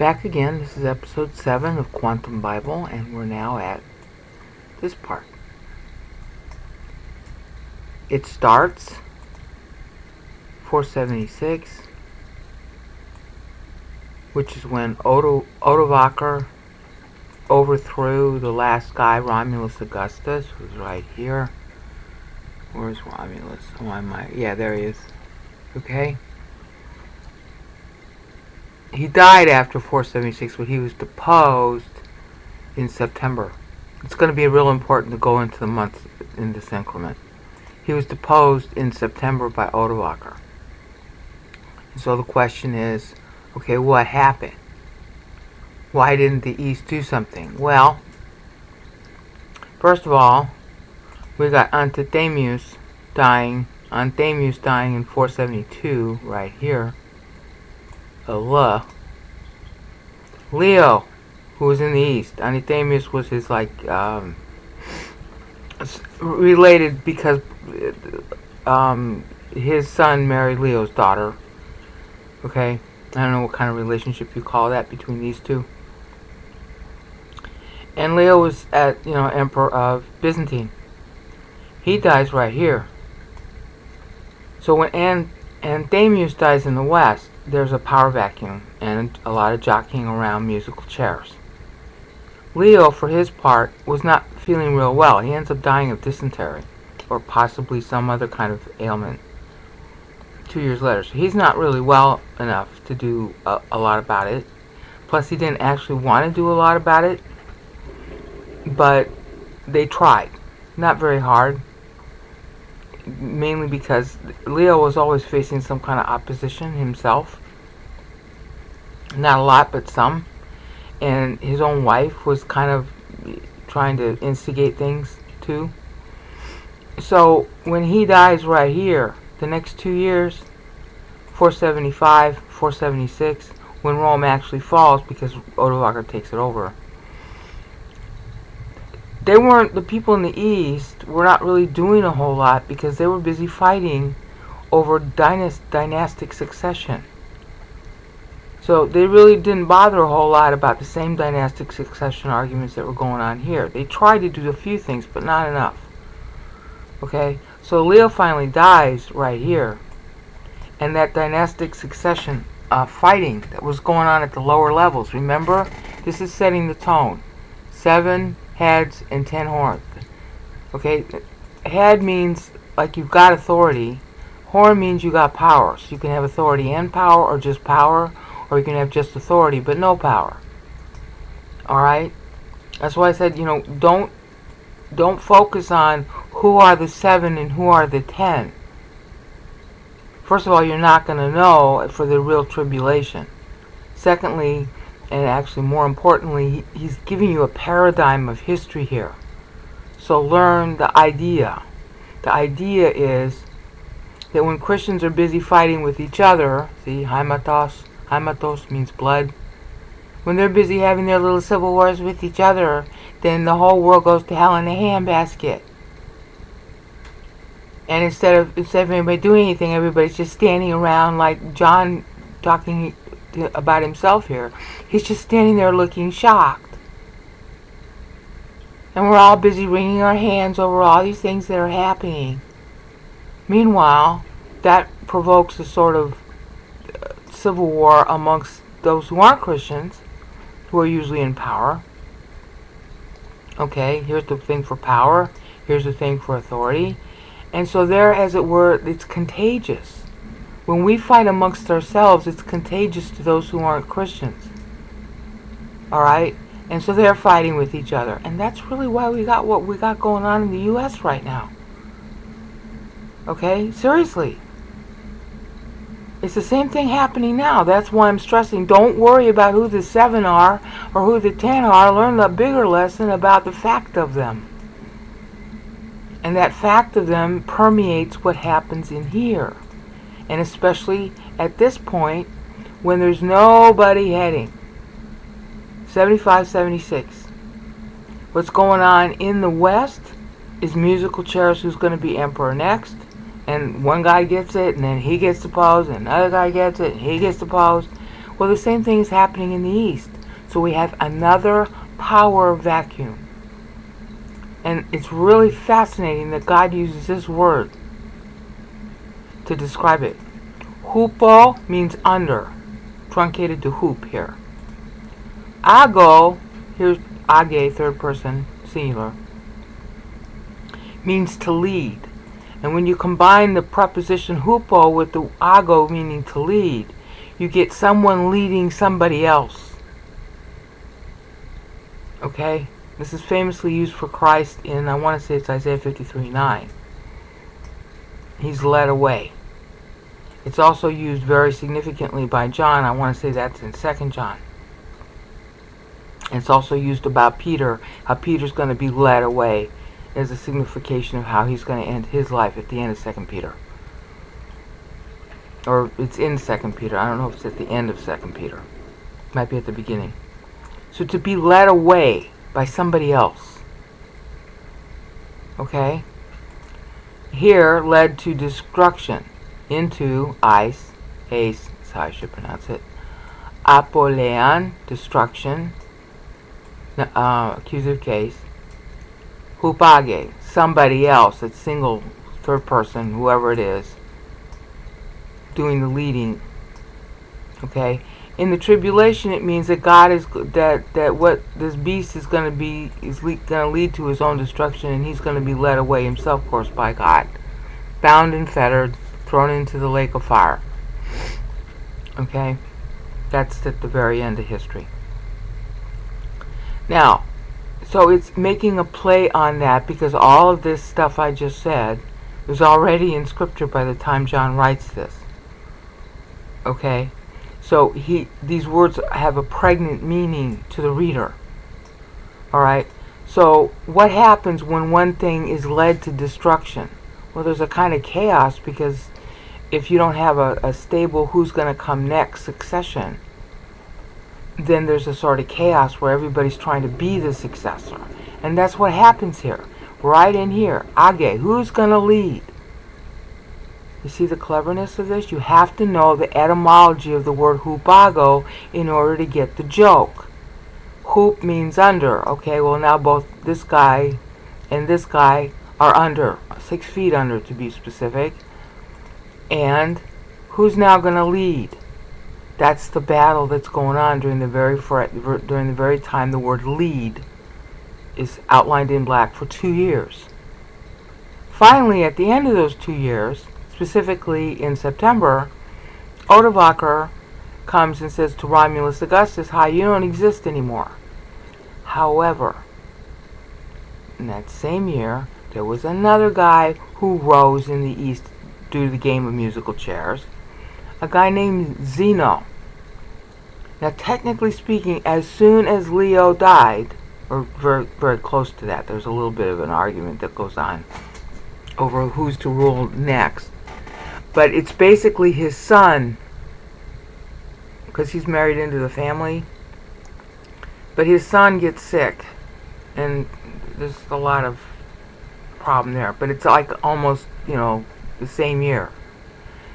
back again. This is episode 7 of Quantum Bible, and we're now at this part. It starts 476, which is when Odo, Odovaker overthrew the last guy, Romulus Augustus, who's right here. Where's Romulus? Why am I? Yeah, there he is. Okay. He died after 476, but he was deposed in September. It's going to be real important to go into the months in this increment. He was deposed in September by Odovaker. So the question is, okay, what happened? Why didn't the East do something? Well, first of all, we got Anthemius dying, Anthemius dying in 472 right here. Allah. Leo, who was in the East. Anthemius was his like um, related because um, his son married Leo's daughter. Okay, I don't know what kind of relationship you call that between these two. And Leo was at you know emperor of Byzantine. He dies right here. So when An Anthemius dies in the West, there's a power vacuum and a lot of jockeying around musical chairs. Leo, for his part, was not feeling real well. He ends up dying of dysentery or possibly some other kind of ailment two years later. So he's not really well enough to do a, a lot about it. Plus, he didn't actually want to do a lot about it, but they tried. Not very hard. Mainly because Leo was always facing some kind of opposition himself. Not a lot, but some and his own wife was kind of trying to instigate things too. So when he dies right here, the next two years, 475, 476, when Rome actually falls because Odovaker takes it over. They weren't, the people in the East were not really doing a whole lot because they were busy fighting over dynast, dynastic succession. So they really didn't bother a whole lot about the same dynastic succession arguments that were going on here. They tried to do a few things, but not enough. Okay, so Leo finally dies right here. And that dynastic succession uh, fighting that was going on at the lower levels, remember? This is setting the tone. Seven heads and ten horns. Okay, head means like you've got authority. Horn means you got power. So you can have authority and power or just power or you can have just authority but no power. Alright? That's why I said, you know, don't don't focus on who are the seven and who are the ten. First of all, you're not going to know for the real tribulation. Secondly, and actually more importantly, he's giving you a paradigm of history here. So learn the idea. The idea is that when Christians are busy fighting with each other, see, Haimatos, Hamatos means blood. When they're busy having their little civil wars with each other, then the whole world goes to hell in a handbasket. And instead of instead of anybody doing anything, everybody's just standing around like John talking about himself here. He's just standing there looking shocked. And we're all busy wringing our hands over all these things that are happening. Meanwhile, that provokes a sort of uh, civil war amongst those who aren't Christians, who are usually in power. Okay, here's the thing for power, here's the thing for authority. And so there, as it were, it's contagious. When we fight amongst ourselves, it's contagious to those who aren't Christians. Alright? And so they're fighting with each other. And that's really why we got what we got going on in the U.S. right now. Okay? Seriously. It's the same thing happening now. That's why I'm stressing don't worry about who the seven are or who the ten are. Learn the bigger lesson about the fact of them. And that fact of them permeates what happens in here. And especially at this point when there's nobody heading. 75 76. What's going on in the West is musical chairs who's going to be emperor next and one guy gets it, and then he gets the deposed, and another guy gets it, and he gets the deposed. Well, the same thing is happening in the East. So we have another power vacuum. And it's really fascinating that God uses this word to describe it. Hupo means under, truncated to hoop here. Ago, here's age, third person, singular, means to lead. And when you combine the preposition hupo with the ago meaning to lead, you get someone leading somebody else. Okay? This is famously used for Christ in, I want to say it's Isaiah 53 9. He's led away. It's also used very significantly by John. I want to say that's in 2 John. It's also used about Peter, how Peter's going to be led away as a signification of how he's going to end his life at the end of 2 Peter. Or it's in 2 Peter. I don't know if it's at the end of 2 Peter. It might be at the beginning. So to be led away by somebody else. Okay? Here led to destruction into ice, ace is how I should pronounce it. Apoleon, destruction, uh, accusative case. Hupage, somebody else, it's single, third person, whoever it is, doing the leading. Okay? in the tribulation it means that God is that that what this beast is going to be is going to lead to his own destruction and he's going to be led away himself of course by God bound and fettered thrown into the lake of fire okay that's at the very end of history now so it's making a play on that because all of this stuff I just said was already in scripture by the time John writes this okay so he these words have a pregnant meaning to the reader. All right. So what happens when one thing is led to destruction? Well, there's a kind of chaos because if you don't have a, a stable who's going to come next succession, then there's a sort of chaos where everybody's trying to be the successor. And that's what happens here. Right in here. Age, who's going to lead? You see the cleverness of this? You have to know the etymology of the word hupago in order to get the joke. Hoop means under. Okay, well now both this guy and this guy are under. Six feet under to be specific. And who's now going to lead? That's the battle that's going on during the very during the very time the word lead is outlined in black for two years. Finally, at the end of those two years, specifically in September, Odovaker comes and says to Romulus Augustus, Hi, you don't exist anymore. However, in that same year, there was another guy who rose in the East due to the game of musical chairs, a guy named Zeno. Now, technically speaking, as soon as Leo died, or very, very close to that, there's a little bit of an argument that goes on over who's to rule next. But it's basically his son because he's married into the family but his son gets sick and there's a lot of problem there. But it's like almost you know the same year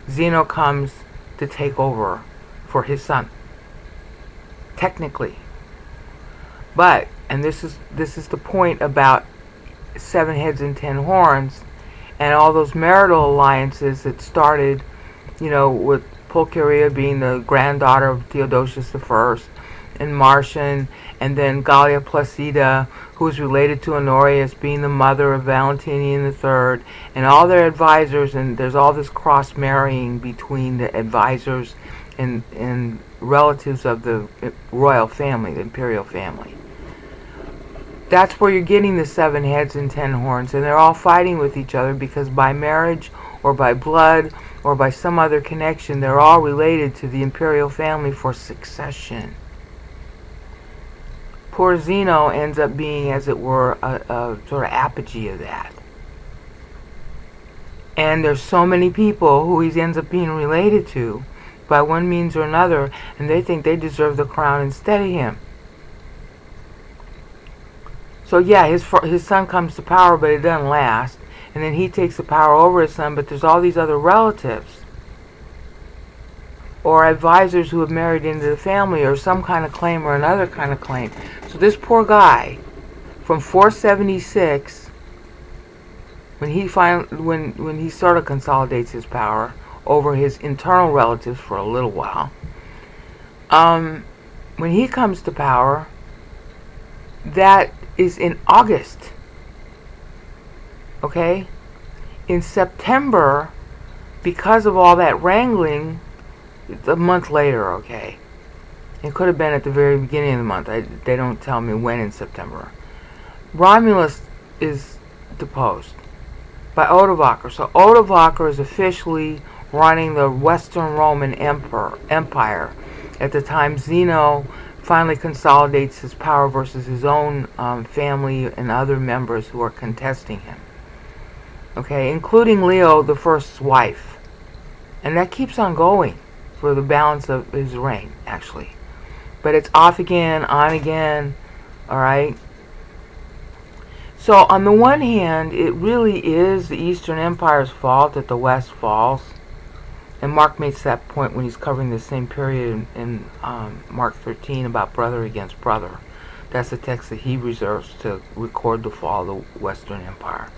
Zeno comes to take over for his son technically. But and this is this is the point about seven heads and ten horns and all those marital alliances that started, you know, with Pulcheria being the granddaughter of Theodosius I, and Marcian, and then Galla Placidia, who is related to Honorius, being the mother of Valentinian III, and all their advisors, and there's all this cross marrying between the advisors and, and relatives of the royal family, the imperial family that's where you're getting the seven heads and ten horns, and they're all fighting with each other because by marriage or by blood or by some other connection, they're all related to the imperial family for succession. Poor Zeno ends up being, as it were, a, a sort of apogee of that. And there's so many people who he ends up being related to by one means or another, and they think they deserve the crown instead of him. So yeah, his his son comes to power, but it doesn't last. And then he takes the power over his son, but there's all these other relatives or advisors who have married into the family or some kind of claim or another kind of claim. So this poor guy from 476 when he finally when when he sort of consolidates his power over his internal relatives for a little while um, when he comes to power that is in August okay in September because of all that wrangling it's a month later okay it could have been at the very beginning of the month I, they don't tell me when in September Romulus is deposed by Odovaker. So Odovaker is officially running the Western Roman Emperor, Empire at the time Zeno finally consolidates his power versus his own um, family and other members who are contesting him. Okay, including Leo the First's wife. And that keeps on going for the balance of his reign, actually. But it's off again, on again, alright? So on the one hand, it really is the Eastern Empire's fault that the West falls. And Mark makes that point when he's covering the same period in, in um, Mark 13 about brother against brother. That's the text that he reserves to record the fall of the Western Empire.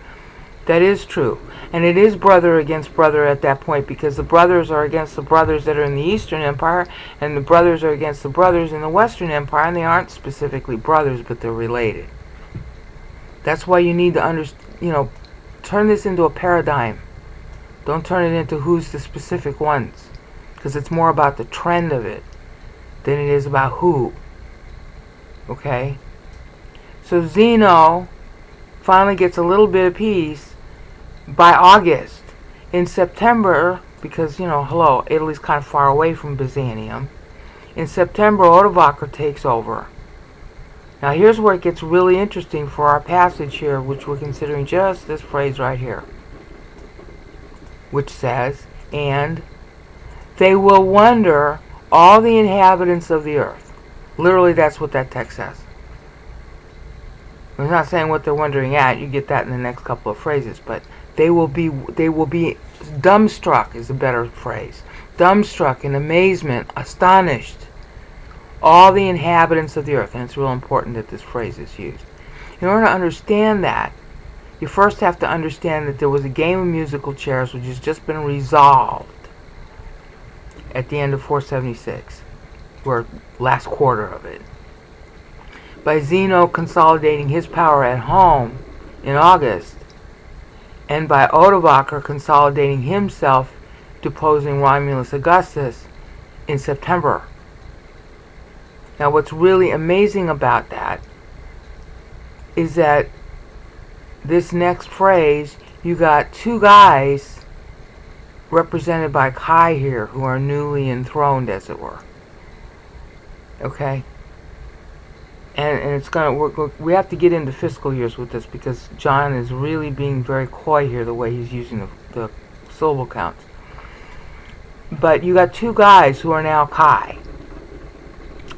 That is true. And it is brother against brother at that point because the brothers are against the brothers that are in the Eastern Empire and the brothers are against the brothers in the Western Empire and they aren't specifically brothers but they're related. That's why you need to understand, you know, turn this into a paradigm. Don't turn it into who's the specific ones. Because it's more about the trend of it than it is about who. Okay? So Zeno finally gets a little bit of peace by August. In September, because, you know, hello, Italy's kind of far away from Byzantium. In September, Odovaker takes over. Now here's where it gets really interesting for our passage here, which we're considering just this phrase right here. Which says, and they will wonder all the inhabitants of the earth. Literally that's what that text says. It's not saying what they're wondering at, you get that in the next couple of phrases, but they will be they will be dumbstruck is a better phrase. Dumbstruck in amazement, astonished all the inhabitants of the earth. And it's real important that this phrase is used. In order to understand that, you first have to understand that there was a game of musical chairs which has just been resolved at the end of 476, or last quarter of it, by Zeno consolidating his power at home in August, and by Odovaker consolidating himself, deposing Romulus Augustus in September now what's really amazing about that is that this next phrase, you got two guys represented by Kai here who are newly enthroned as it were. Okay? And, and it's gonna work. We have to get into fiscal years with this because John is really being very coy here the way he's using the, the syllable counts. But you got two guys who are now Kai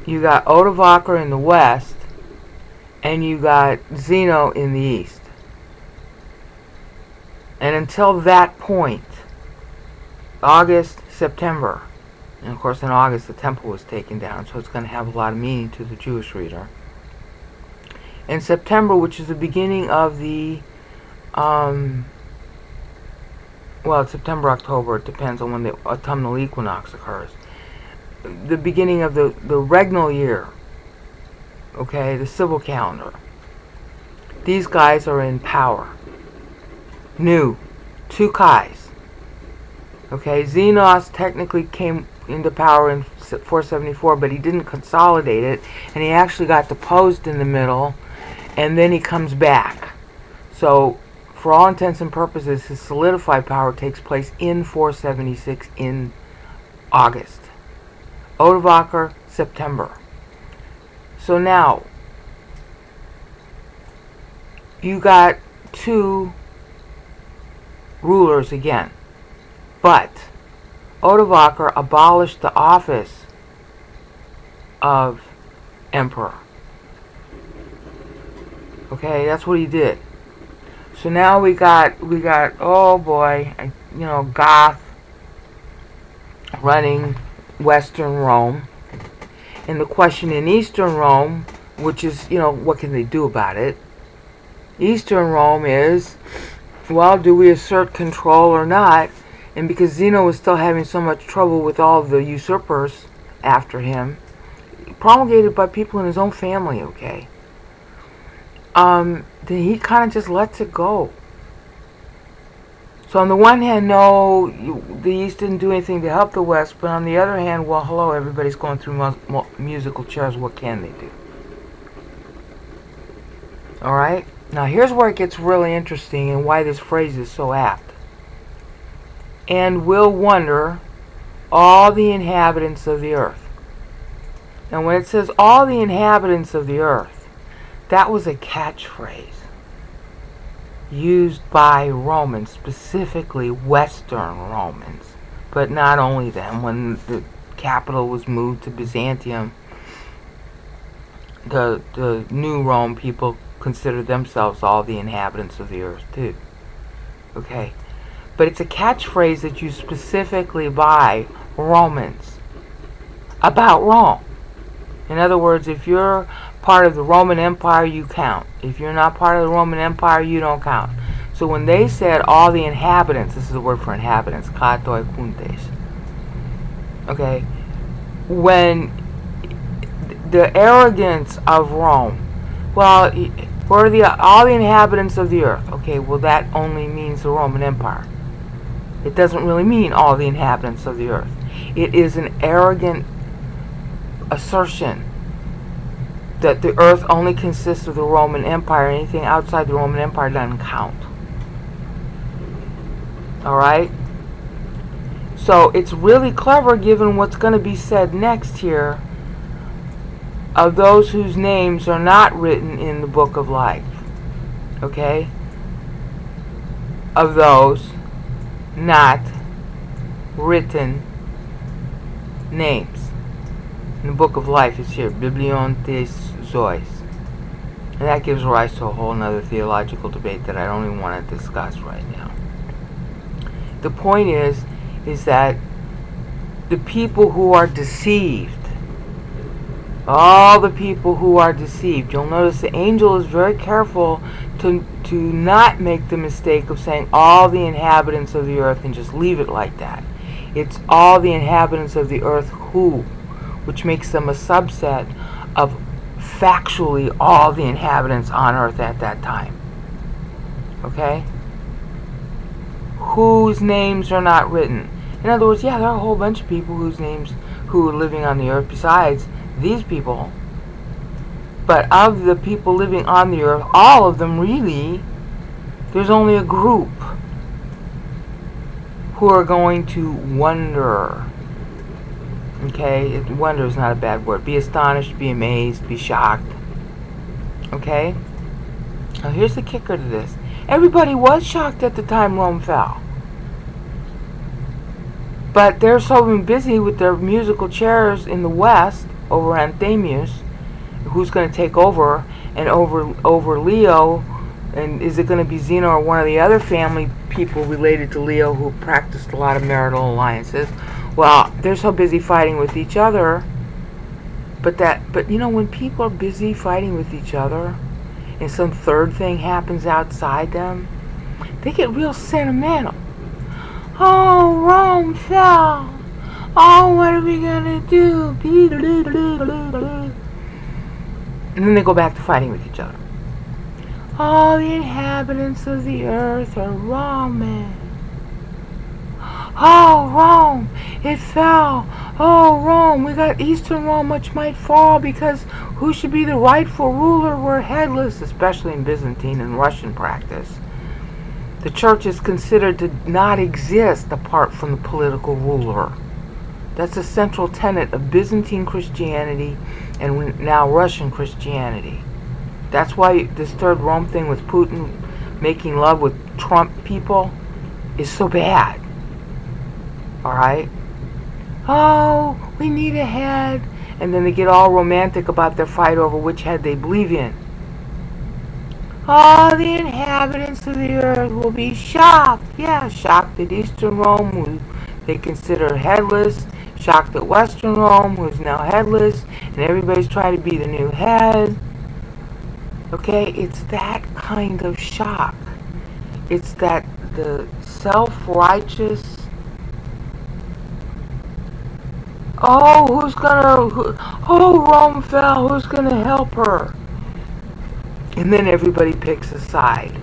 you got Odovaker in the west, and you got Zeno in the east. And until that point, August, September, and of course in August the temple was taken down, so it's going to have a lot of meaning to the Jewish reader. In September, which is the beginning of the, um, well, September, October, it depends on when the autumnal equinox occurs the beginning of the, the regnal year, okay, the civil calendar. These guys are in power. New. Two Kais. Okay, Zeno's technically came into power in 474, but he didn't consolidate it, and he actually got deposed in the middle, and then he comes back. So, for all intents and purposes, his solidified power takes place in 476 in August. Odovaker, September. So now, you got two rulers again. But Odovaker abolished the office of emperor. Okay, that's what he did. So now we got we got oh boy, you know, Goth running Western Rome. And the question in Eastern Rome, which is, you know, what can they do about it? Eastern Rome is, well, do we assert control or not? And because Zeno was still having so much trouble with all the usurpers after him, promulgated by people in his own family, okay, um, then he kind of just lets it go. So on the one hand, no, the East didn't do anything to help the West, but on the other hand, well, hello, everybody's going through mu mu musical chairs. What can they do? All right. Now here's where it gets really interesting and why this phrase is so apt. And will wonder all the inhabitants of the earth. Now when it says all the inhabitants of the earth, that was a catchphrase used by Romans, specifically Western Romans, but not only them. When the capital was moved to Byzantium, the the New Rome people considered themselves all the inhabitants of the earth too. Okay, but it's a catchphrase that used specifically by Romans about Rome. In other words, if you're part of the Roman Empire, you count. If you're not part of the Roman Empire, you don't count. So when they said all the inhabitants, this is the word for inhabitants, katoi kuntes. Okay, when the arrogance of Rome, well, for the all the inhabitants of the earth. Okay, well that only means the Roman Empire. It doesn't really mean all the inhabitants of the earth. It is an arrogant assertion that the earth only consists of the Roman Empire. Anything outside the Roman Empire doesn't count. Alright? So it's really clever given what's going to be said next here of those whose names are not written in the book of life. Okay? Of those not written names. In the book of life is here, Biblion Zois. And that gives rise to a whole other theological debate that I don't even want to discuss right now. The point is, is that the people who are deceived, all the people who are deceived, you'll notice the angel is very careful to, to not make the mistake of saying all the inhabitants of the earth and just leave it like that. It's all the inhabitants of the earth who, which makes them a subset of factually all the inhabitants on earth at that time. Okay? Whose names are not written. In other words, yeah, there are a whole bunch of people whose names who are living on the earth besides these people. But of the people living on the earth, all of them really, there's only a group who are going to wonder Okay, wonder is not a bad word. Be astonished, be amazed, be shocked. Okay? Now here's the kicker to this. Everybody was shocked at the time Rome fell. But they're so busy with their musical chairs in the west over Anthemius, who's going to take over, and over over Leo, and is it going to be Zeno or one of the other family people related to Leo who practiced a lot of marital alliances? Well, they're so busy fighting with each other. But that, but you know, when people are busy fighting with each other, and some third thing happens outside them, they get real sentimental. Oh, Rome fell. Oh, what are we gonna do? And then they go back to fighting with each other. All the inhabitants of the earth are Roman. Oh, Rome, it fell. Oh, Rome, we got Eastern Rome, which might fall because who should be the rightful ruler? We're headless, especially in Byzantine and Russian practice. The church is considered to not exist apart from the political ruler. That's a central tenet of Byzantine Christianity and now Russian Christianity. That's why this third Rome thing with Putin making love with Trump people is so bad. Alright? Oh, we need a head. And then they get all romantic about their fight over which head they believe in. All the inhabitants of the earth will be shocked. Yeah, shocked that Eastern Rome, who they consider headless. shocked at Western Rome, who's now headless, and everybody's trying to be the new head. Okay, it's that kind of shock. It's that the self-righteous Oh, who's gonna, who, oh, Rome fell, who's gonna help her? And then everybody picks a side.